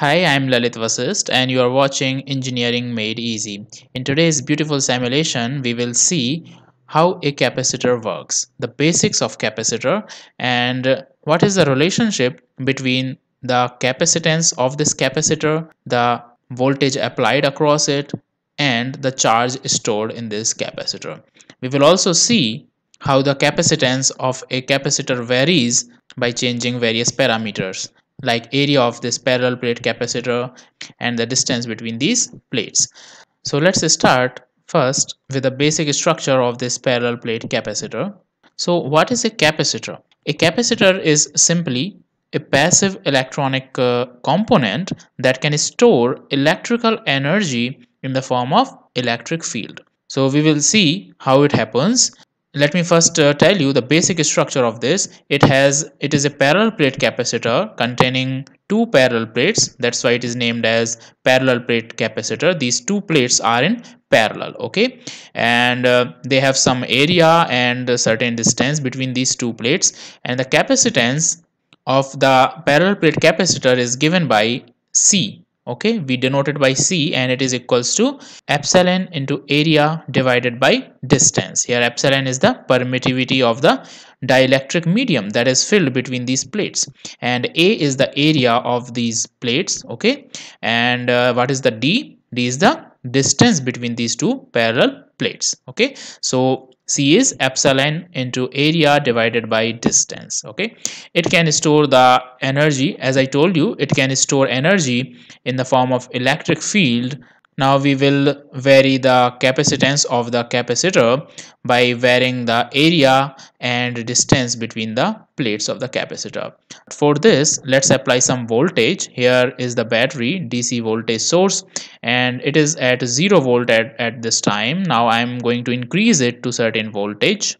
Hi, I'm Lalit Vasist and you are watching Engineering Made Easy. In today's beautiful simulation, we will see how a capacitor works, the basics of capacitor and what is the relationship between the capacitance of this capacitor, the voltage applied across it and the charge stored in this capacitor. We will also see how the capacitance of a capacitor varies by changing various parameters like area of this parallel plate capacitor and the distance between these plates. So let's start first with the basic structure of this parallel plate capacitor. So what is a capacitor? A capacitor is simply a passive electronic uh, component that can store electrical energy in the form of electric field. So we will see how it happens let me first uh, tell you the basic structure of this. It has it is a parallel plate capacitor containing two parallel plates. That's why it is named as parallel plate capacitor. These two plates are in parallel okay? And uh, they have some area and a certain distance between these two plates. And the capacitance of the parallel plate capacitor is given by c okay we denote it by c and it is equals to epsilon into area divided by distance. Here epsilon is the permittivity of the dielectric medium that is filled between these plates. And a is the area of these plates okay? And uh, what is the d? D is the distance between these two parallel plates okay? So c is epsilon into area divided by distance okay? It can store the energy. As i told you it can store energy in the form of electric field now we will vary the capacitance of the capacitor by varying the area and distance between the plates of the capacitor. For this, let's apply some voltage. Here is the battery DC voltage source and it is at 0 volt at, at this time. Now I'm going to increase it to certain voltage.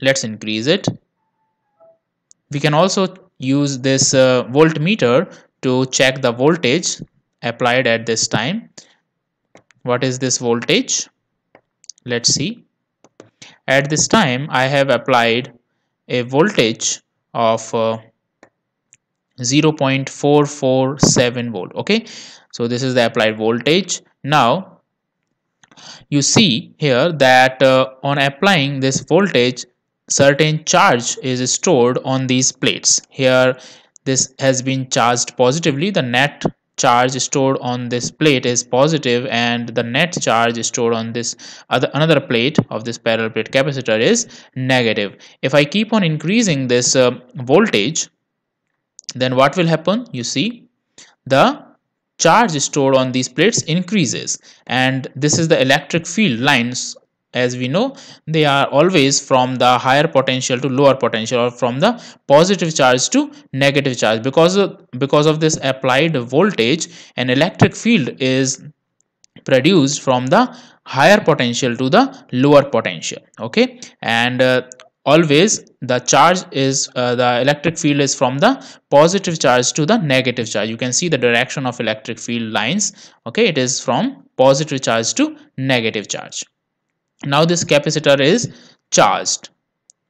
Let's increase it. We can also use this uh, voltmeter to check the voltage applied at this time what is this voltage? Let's see. At this time I have applied a voltage of uh, 0.447 volt okay? So this is the applied voltage. Now you see here that uh, on applying this voltage certain charge is stored on these plates. Here this has been charged positively. The net charge stored on this plate is positive and the net charge stored on this other another plate of this parallel plate capacitor is negative. If i keep on increasing this uh, voltage then what will happen? You see the charge stored on these plates increases and this is the electric field lines as we know they are always from the higher potential to lower potential or from the positive charge to negative charge. Because of, because of this applied voltage an electric field is produced from the higher potential to the lower potential okay? And uh, always the charge is uh, the electric field is from the positive charge to the negative charge. You can see the direction of electric field lines okay? It is from positive charge to negative charge now this capacitor is charged.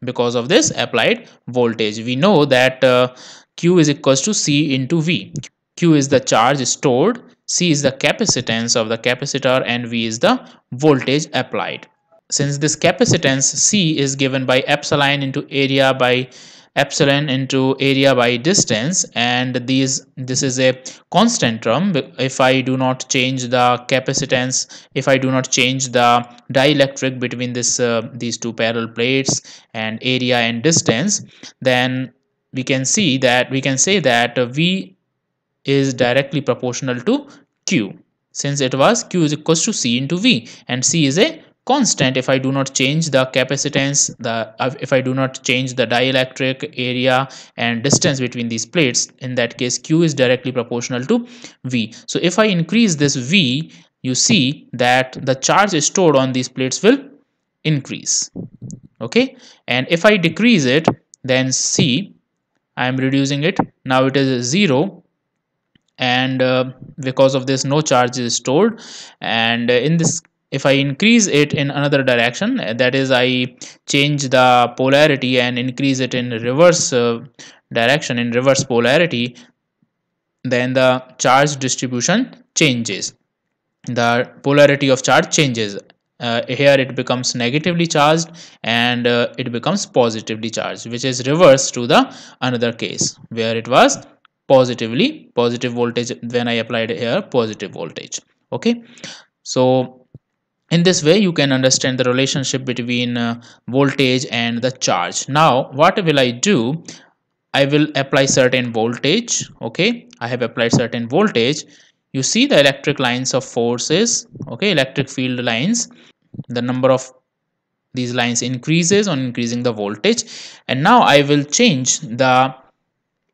Because of this applied voltage we know that uh, q is equals to c into v. Q is the charge stored c is the capacitance of the capacitor and v is the voltage applied. Since this capacitance c is given by epsilon into area by epsilon into area by distance and these this is a constant term. If i do not change the capacitance if i do not change the dielectric between this uh, these two parallel plates and area and distance then we can see that we can say that v is directly proportional to q. Since it was q is equals to c into v and c is a constant if I do not change the capacitance the uh, if I do not change the dielectric area and distance between these plates in that case Q is directly proportional to V. So if I increase this V you see that the charge stored on these plates will increase. Okay? And if I decrease it then C I am reducing it. Now it is 0 and uh, because of this no charge is stored. And uh, in this if I increase it in another direction that is I change the polarity and increase it in reverse uh, direction in reverse polarity then the charge distribution changes. The polarity of charge changes. Uh, here it becomes negatively charged and uh, it becomes positively charged which is reverse to the another case where it was positively positive voltage when I applied here positive voltage. Okay? So in this way you can understand the relationship between uh, voltage and the charge. Now what will I do? I will apply certain voltage okay? I have applied certain voltage. You see the electric lines of forces okay? Electric field lines. The number of these lines increases on increasing the voltage. And now I will change the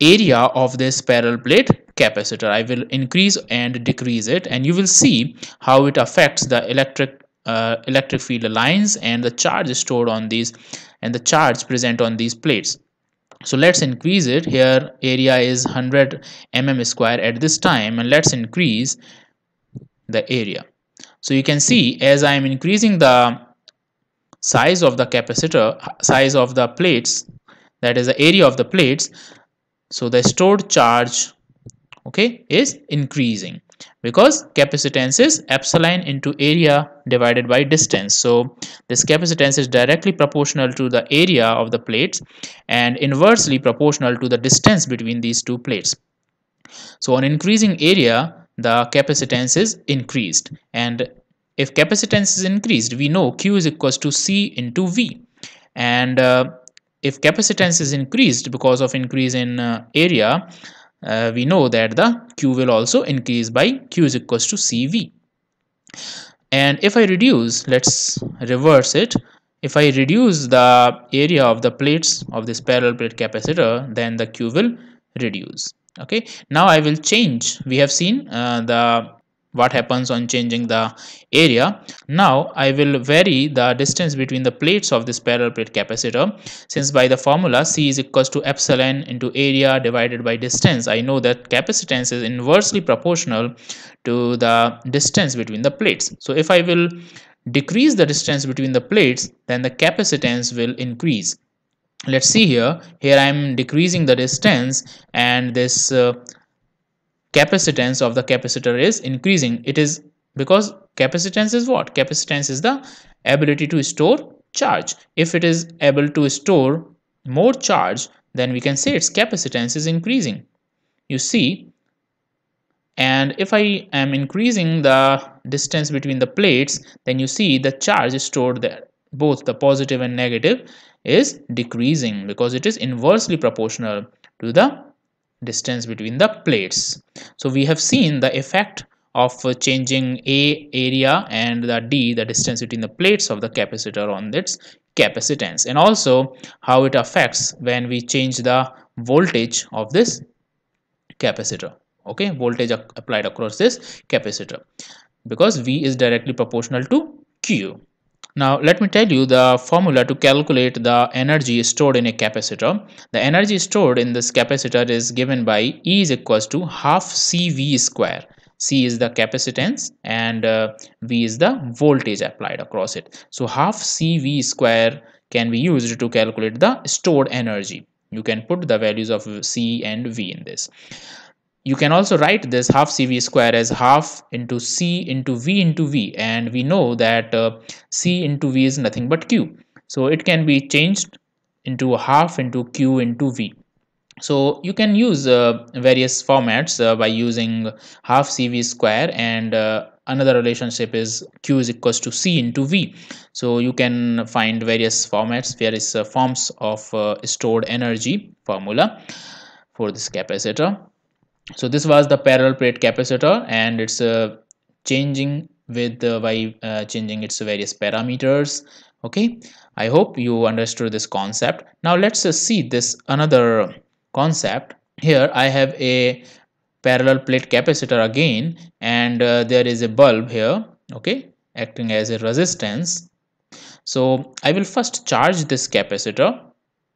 area of this parallel plate capacitor. I will increase and decrease it. And you will see how it affects the electric uh, electric field lines and the charge stored on these and the charge present on these plates. So let's increase it. Here area is 100 mm square at this time and let's increase the area. So you can see as I am increasing the size of the capacitor size of the plates that is the area of the plates so the stored charge okay is increasing because capacitance is epsilon into area divided by distance. So this capacitance is directly proportional to the area of the plates and inversely proportional to the distance between these two plates. So on increasing area the capacitance is increased and if capacitance is increased we know q is equals to c into v. And uh, if capacitance is increased because of increase in uh, area uh, we know that the q will also increase by q is equals to cv and if I reduce let's reverse it. If I reduce the area of the plates of this parallel plate capacitor then the q will reduce. Okay? Now I will change. We have seen uh, the what happens on changing the area. Now I will vary the distance between the plates of this parallel plate capacitor. Since by the formula C is equals to epsilon into area divided by distance I know that capacitance is inversely proportional to the distance between the plates. So if I will decrease the distance between the plates then the capacitance will increase. Let's see here. Here I am decreasing the distance and this uh, capacitance of the capacitor is increasing. It is because capacitance is what? Capacitance is the ability to store charge. If it is able to store more charge then we can say its capacitance is increasing. You see and if I am increasing the distance between the plates then you see the charge stored there. Both the positive and negative is decreasing because it is inversely proportional to the distance between the plates. So we have seen the effect of changing a area and the d the distance between the plates of the capacitor on its capacitance and also how it affects when we change the voltage of this capacitor. Okay voltage applied across this capacitor because v is directly proportional to q now let me tell you the formula to calculate the energy stored in a capacitor. The energy stored in this capacitor is given by E is equals to half CV square. C is the capacitance and uh, V is the voltage applied across it. So half CV square can be used to calculate the stored energy. You can put the values of C and V in this you can also write this half cv square as half into c into v into v and we know that uh, c into v is nothing but q. So it can be changed into half into q into v. So you can use uh, various formats uh, by using half cv square and uh, another relationship is q is equals to c into v. So you can find various formats various uh, forms of uh, stored energy formula for this capacitor so this was the parallel plate capacitor and it's uh, changing with uh, by uh, changing its various parameters. Okay? I hope you understood this concept. Now let's uh, see this another concept. Here i have a parallel plate capacitor again and uh, there is a bulb here okay acting as a resistance. So i will first charge this capacitor.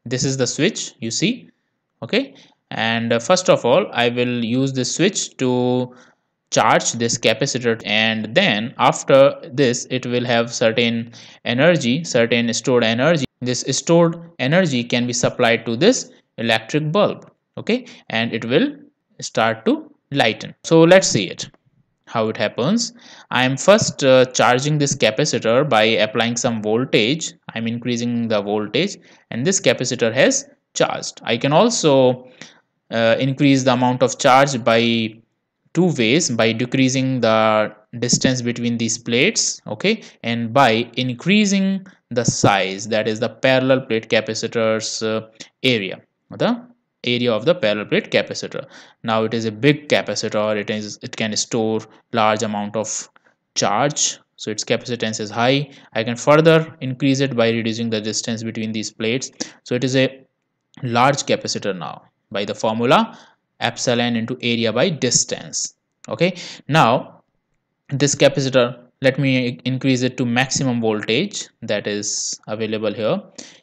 This is the switch you see okay and uh, first of all I will use the switch to charge this capacitor. And then after this it will have certain energy certain stored energy. This stored energy can be supplied to this electric bulb okay? And it will start to lighten. So let's see it how it happens. I am first uh, charging this capacitor by applying some voltage. I'm increasing the voltage and this capacitor has charged. I can also uh, increase the amount of charge by two ways by decreasing the distance between these plates okay and by increasing the size that is the parallel plate capacitors uh, area the area of the parallel plate capacitor. Now it is a big capacitor it is it can store large amount of charge so its capacitance is high. I can further increase it by reducing the distance between these plates. So it is a large capacitor now by the formula epsilon into area by distance. Okay. Now this capacitor let me increase it to maximum voltage that is available here.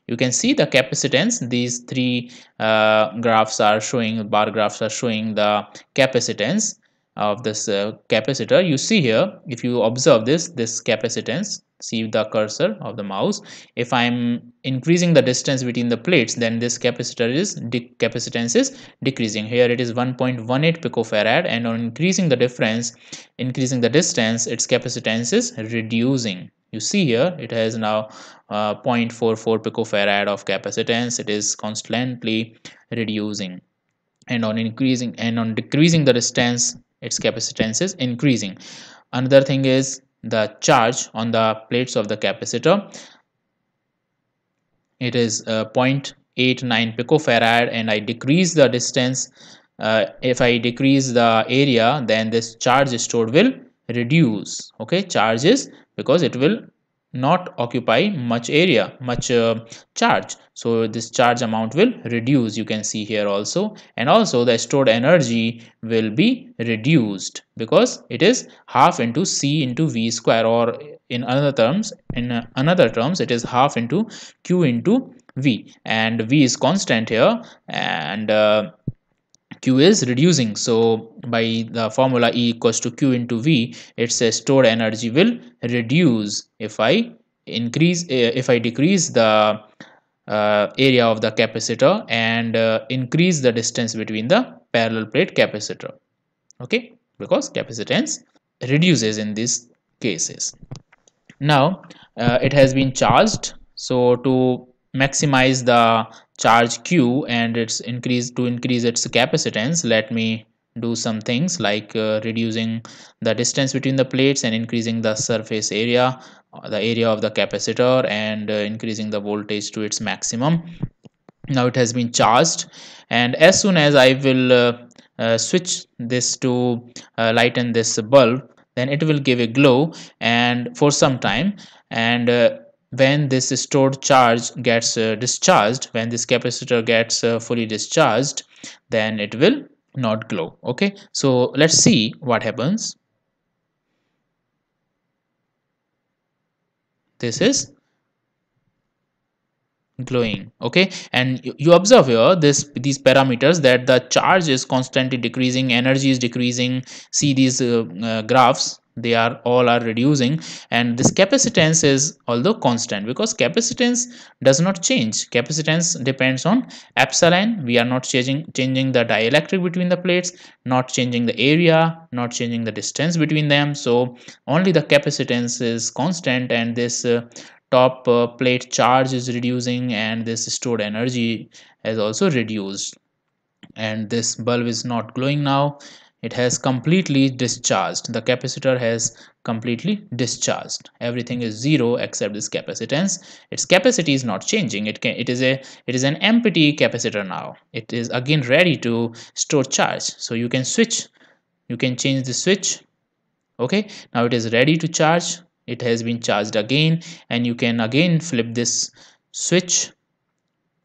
You can see the capacitance. These three uh, graphs are showing bar graphs are showing the capacitance of this uh, capacitor. You see here if you observe this this capacitance see the cursor of the mouse. If i'm increasing the distance between the plates then this capacitor is capacitance is decreasing. Here it is 1.18 picofarad and on increasing the difference increasing the distance its capacitance is reducing. You see here it has now uh, 0.44 picofarad of capacitance. It is constantly reducing. And on increasing and on decreasing the distance its capacitance is increasing. Another thing is the charge on the plates of the capacitor. It is uh, 0.89 picofarad and I decrease the distance uh, if I decrease the area then this charge stored will reduce. Okay charges because it will not occupy much area much uh, charge. So this charge amount will reduce you can see here also. And also the stored energy will be reduced because it is half into c into v square or in other terms in another terms it is half into q into v. And v is constant here and uh, q is reducing. So by the formula e equals to q into v its a stored energy will reduce. If i increase uh, if i decrease the uh, area of the capacitor and uh, increase the distance between the parallel plate capacitor. Okay? Because capacitance reduces in these cases. Now uh, it has been charged. So to maximize the charge q and its increase to increase its capacitance let me do some things like uh, reducing the distance between the plates and increasing the surface area uh, the area of the capacitor and uh, increasing the voltage to its maximum. Now it has been charged and as soon as I will uh, uh, switch this to uh, lighten this bulb then it will give a glow and for some time and when this stored charge gets uh, discharged when this capacitor gets uh, fully discharged then it will not glow okay? So let's see what happens. This is glowing okay? And you observe here this these parameters that the charge is constantly decreasing energy is decreasing see these uh, uh, graphs they are all are reducing. And this capacitance is although constant because capacitance does not change. Capacitance depends on epsilon. We are not changing changing the dielectric between the plates not changing the area not changing the distance between them. So only the capacitance is constant and this uh, top uh, plate charge is reducing and this stored energy has also reduced. And this bulb is not glowing now it has completely discharged. The capacitor has completely discharged. Everything is zero except this capacitance. Its capacity is not changing. It can it is a it is an empty capacitor now. It is again ready to store charge. So you can switch. You can change the switch. Okay? Now it is ready to charge. It has been charged again. And you can again flip this switch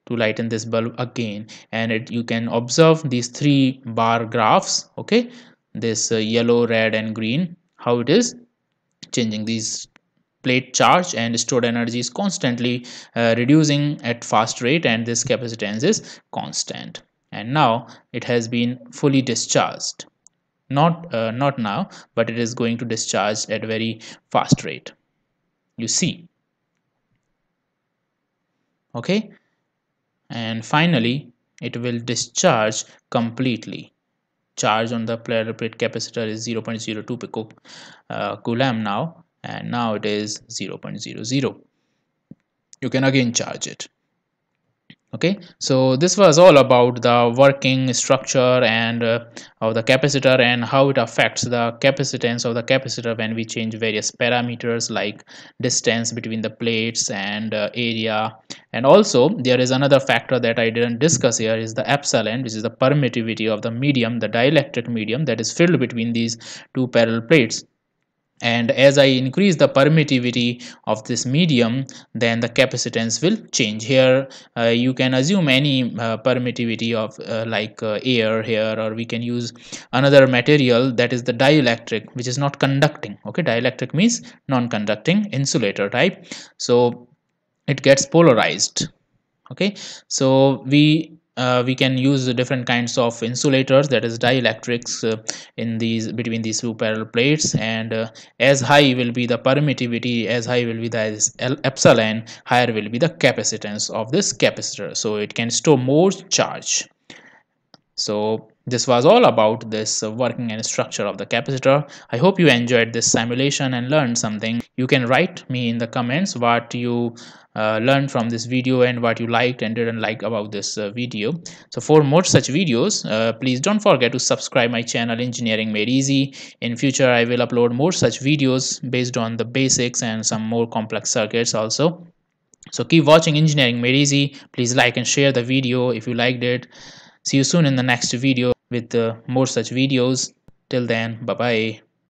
to lighten this bulb again. And it, you can observe these three bar graphs okay? This uh, yellow red and green how it is changing these plate charge and stored energy is constantly uh, reducing at fast rate and this capacitance is constant. And now it has been fully discharged. Not uh, not now but it is going to discharge at very fast rate. You see. Okay and finally it will discharge completely. Charge on the plate capacitor is 0.02 pico uh, coulomb now and now it is 0.00 you can again charge it okay? So this was all about the working structure and uh, of the capacitor and how it affects the capacitance of the capacitor when we change various parameters like distance between the plates and uh, area. And also there is another factor that I didn't discuss here is the epsilon which is the permittivity of the medium the dielectric medium that is filled between these two parallel plates and as I increase the permittivity of this medium then the capacitance will change. Here uh, you can assume any uh, permittivity of uh, like uh, air here or we can use another material that is the dielectric which is not conducting. Okay dielectric means non-conducting insulator type. So it gets polarized. Okay so we uh, we can use different kinds of insulators that is dielectrics uh, in these between these two parallel plates. And uh, as high will be the permittivity as high will be the epsilon higher will be the capacitance of this capacitor. So it can store more charge. So this was all about this working and structure of the capacitor. I hope you enjoyed this simulation and learned something. You can write me in the comments what you uh, learned from this video and what you liked and didn't like about this uh, video. So for more such videos uh, please don't forget to subscribe my channel engineering made easy. In future i will upload more such videos based on the basics and some more complex circuits also. So keep watching engineering made easy. Please like and share the video if you liked it. See you soon in the next video with uh, more such videos. Till then bye bye